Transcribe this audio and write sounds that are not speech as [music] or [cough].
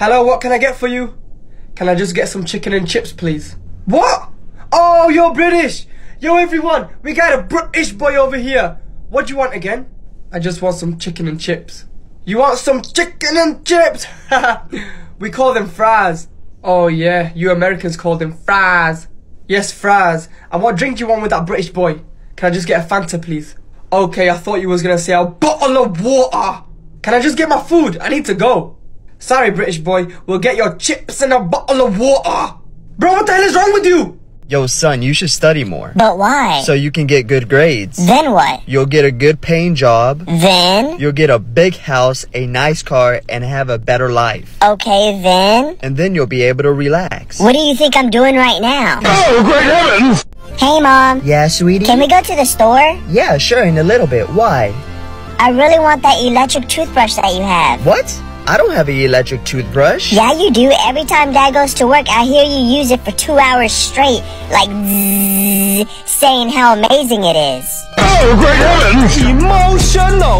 Hello, what can I get for you? Can I just get some chicken and chips, please? What? Oh, you're British! Yo, everyone, we got a British boy over here. What do you want again? I just want some chicken and chips. You want some chicken and chips? [laughs] we call them fries. Oh yeah, you Americans call them fries. Yes, fries. And what drink do you want with that British boy? Can I just get a Fanta, please? Okay, I thought you was gonna say a bottle of water. Can I just get my food? I need to go. Sorry, British boy. We'll get your chips and a bottle of water. Bro, what the hell is wrong with you? Yo, son, you should study more. But why? So you can get good grades. Then what? You'll get a good paying job. Then? You'll get a big house, a nice car, and have a better life. Okay, then? And then you'll be able to relax. What do you think I'm doing right now? Oh, great heavens! Hey, Mom. Yeah, sweetie? Can we go to the store? Yeah, sure, in a little bit. Why? I really want that electric toothbrush that you have. What? I don't have an electric toothbrush. Yeah, you do. Every time Dad goes to work, I hear you use it for two hours straight, like zzz, saying how amazing it is. Oh, great heavens! Emotional damage.